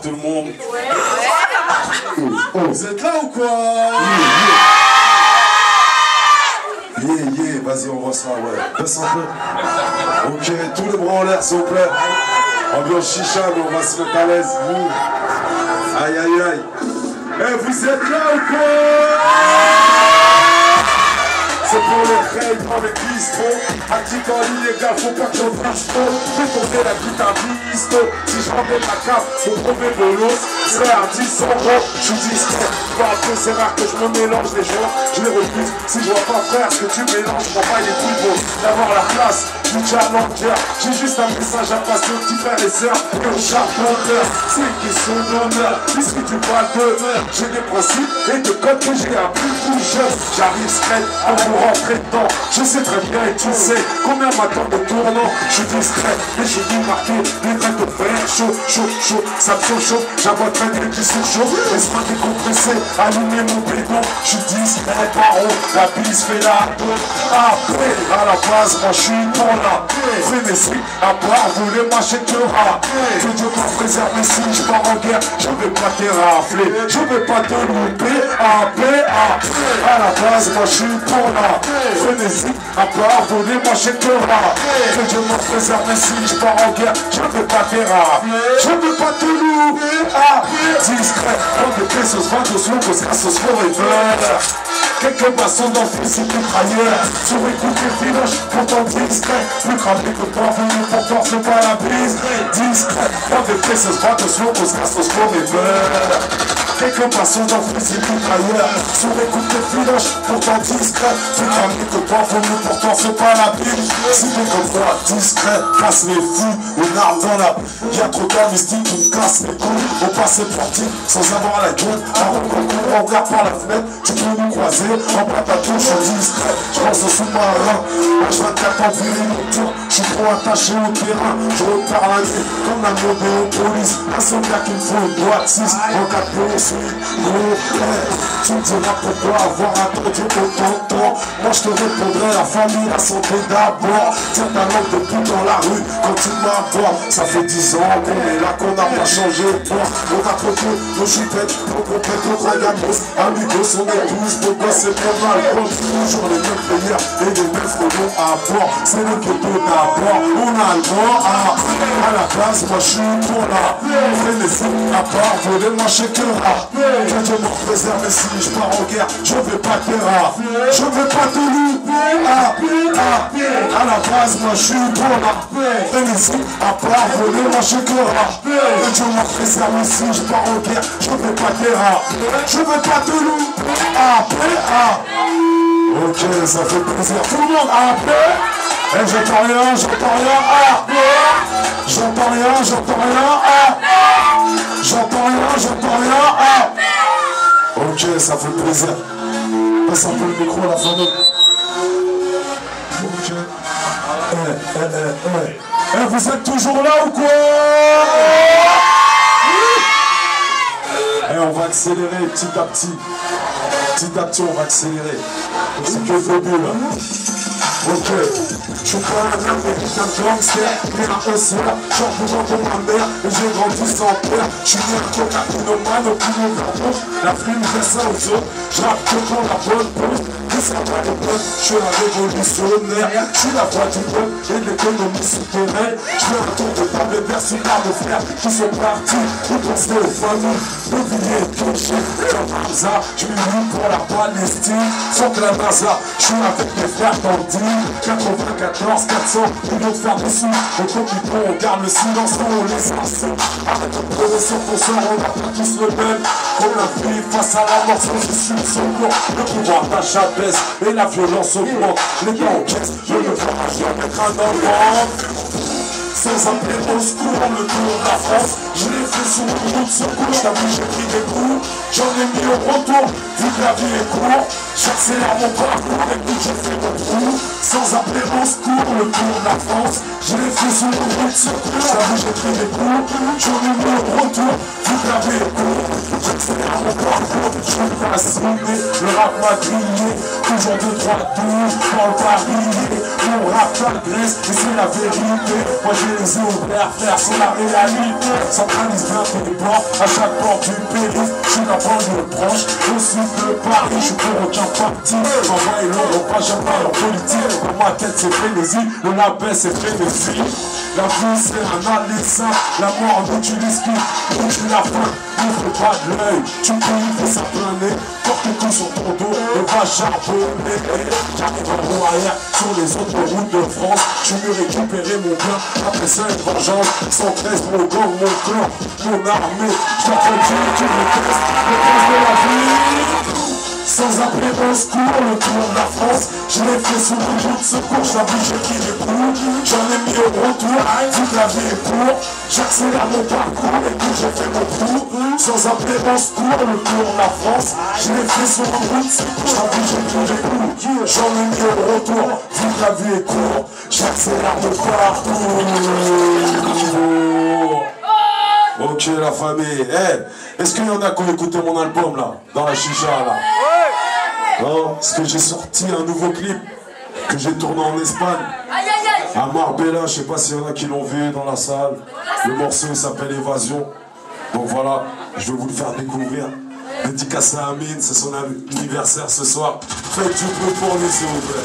tout le monde. Vous êtes là ou quoi? Yeah, yeah, vas-y, on voit ça, ouais. Baisse un peu. Ok, tous les bras en l'air, s'il vous plaît. Ambiance chicha, mais on va se mettre à l'aise. Aïe, aïe, aïe. Eh, vous êtes là ou quoi? C'est pour les règles avec bistro Actif en ligne, les gars, faut pas que j'en trache trop. Fais tomber la guitare bisto Si je rendais ma cape, mon premier bolos serait à 10 euros. Je suis discret, pas peu, c'est rare que je me mélange les gens. Je les refuse, si je vois pas frère ce que tu mélanges Je vois pas les coups d'avoir la place du challenger. J'ai juste un message à passer aux petits frères et sœurs. Et aux charpenteurs. C'est une question d'honneur Puisque tu parles meurtre J'ai des principes et de codes que j'ai appris tout jeune. J'arrive straight en vous Je sais très bien et tu sais combien m'attend de tournant. Je suis discret et j'ai dû marquer les vrais de fer. Chaud, chaud, chaud, ça me chaud, chaud. J'avoue très bien qui sont chauds. Laisse-moi décompresser, allumer mon bédon. Je suis discret, baron, la bise fait la donne. Après, à la base, moi je suis pour la frénésie. À part voler ma chétera. Que Dieu m'en préserve, mais si je pars en guerre, je vais pas te rafler. Je vais pas te louper. Après, à la base, moi je suis pour la Frénésie, à pardonner, moi j'ai que Que Dieu m'en préserve, mais si je pars en guerre, je ne veux pas faire Je ne veux pas te louer, ah, discret, prendre des pesos, vendre aux locos, grâce aux forever. Quelques maçons d'enfance et mitrailleurs Sur écoute les filoches, pourtant discret. Plus cramé que parvenu, pourtant c'est pas la bise Discret, prendre des pesos, vendre aux locos, grâce aux forever Quelques passons dans fusil ailleurs Sur écoute les filoches, pourtant discret. Tu t'en que pas venu, pourtant c'est pas la pile Si t'es comme toi, discret, casse les fous Une arme dans la Y'a trop mystique qui me casse les couilles. On passe les portiques sans avoir la gueule. Avant qu'on on regarde par la fenêtre. Tu peux nous croiser, en bas ta touche, discret. Je pense au sous-marin, H24 en viré autour Je suis trop attaché au terrain, je repars la nuit Comme la aux police Un soldat qu'il me faut une boîte 6 en 4 tu me diras pourquoi avoir attendu autant de temps. Moi je te répondrai la famille, la santé d'abord. Tiens ta langue de pute dans la rue quand tu m'abordes Ça fait 10 ans qu'on est là, qu'on n'a pas changé de port On a trop nos chupettes, nos compètes, nos ragamos Amigos, on est tous, pourquoi c'est pas mal. Toujours les mêmes players et les mêmes fredons à bord C'est le ghetto d'abord, on a le droit à À la base, moi je suis pour la. Frénésie À part voler, moi je que que Dieu me préserve si je pars en guerre, je vais pas te Je veux pas te louper. Ah, ah, à la base, moi je suis pour la paix. à part voler, moi je cœur. Que Dieu me préserve si je pars en guerre, je vais pas te Je veux pas te louper. Après, ah. Ok, ça fait plaisir. Tout le monde, après. Et j'entends rien, j'entends rien, ah J'entends rien, j'entends rien, ah J'entends rien, j'entends rien, ah Ok, ça fait plaisir. Passe un peu le micro à la famille. Ok. Eh, eh, eh, eh. Eh, vous êtes toujours là ou quoi? Eh, on va accélérer petit à petit. Petit à petit, on va accélérer. C'est que le début, là. Ok, je suis pas un américain gangster, mais un hustler, genre pour de ma mère, et j'ai grandi sans père. Je suis né un cocaïnomane, aucune overdose, la flemme fait ça aux autres, je rappe que pour la bonne pause, que ça va les bonnes, je suis un révolutionnaire, je suis la voix du peuple et l'économie souterraine, je fais un tour de table merci par mes frères qui sont partis, pour penser aux familles, de billets touchés, comme hasard, je suis pour la Palestine, sans que la NASA, je suis avec mes frères le 94, 400 millions de des sous Au coquipon, on garde le silence, on les ainsi Arrête de pleurer sur ton sort, on a pas tous le même Comme la vie face à la mort, sans issue de secours Le pouvoir d'achat baisse et la violence augmente. Les encaissent, je ne ferai jamais un enfant. Sans appeler au secours le tour de la France. Je l'ai fait sous le coup de secours J'avoue j'ai pris des coups. J'en ai mis au retour Vu que la vie est courte. J'accélère mon parcours Avec tout j'ai fait mon trou. Sans appeler au secours le tour de la France. Je l'ai fait sous le coup de secours J'avoue j'ai pris des coups. J'en ai mis au retour Vu que la vie est courte Le rap m'a Toujours deux, trois douze Dans le parier Mon la Grèce, et c'est la vérité. Moi j'ai les yeux ouverts, frère, c'est la réalité. Centralise bien tes bords, à chaque porte du périph'. Je suis la banlieue proche, au sud de Paris, je suis pour aucun parti. Et l'ombre, pas jamais en politique. Dans ma tête c'est frénésie, le label c'est frénésie. La vie c'est un simple, la mort en utilise qui bouge la fin. N'ouvre pas de l'œil, tu peux ça planer. Porte tes coups sur ton dos, et va charbonner. J'arrive en roue arrière sur les autres routes de France. Je veux récupérer mon bien, après ça une vengeance. 113 mon gang, mon clan, mon armée. Je t'appelle tu me testes, le test de la vie. Sans appeler au secours, le tour de la France? Je l'ai fait sous le jour de secours, je les coups. J'en ai mis au retour, toute la vie est pour J'accélère mon parcours et puis j'ai fait mon trou. Sans appeler au secours, le tour de la France? Je l'ai fait sous le jour de secours, je les coups. J'en ai mis au retour, toute la vie est court. J'accélère mon parcours. Ok la famille, Eh, est-ce qu'il y en a qui ont écouté mon album là, dans la chicha là? Non, parce que j'ai sorti un nouveau clip que j'ai tourné en Espagne, à Marbella, je sais pas s'il y en a qui l'ont vu dans la salle. Le morceau s'appelle Évasion. Donc voilà, je vais vous le faire découvrir. Dédicace à Amine, c'est son anniversaire ce soir. Faites du bruit pour lui s'il vous plaît.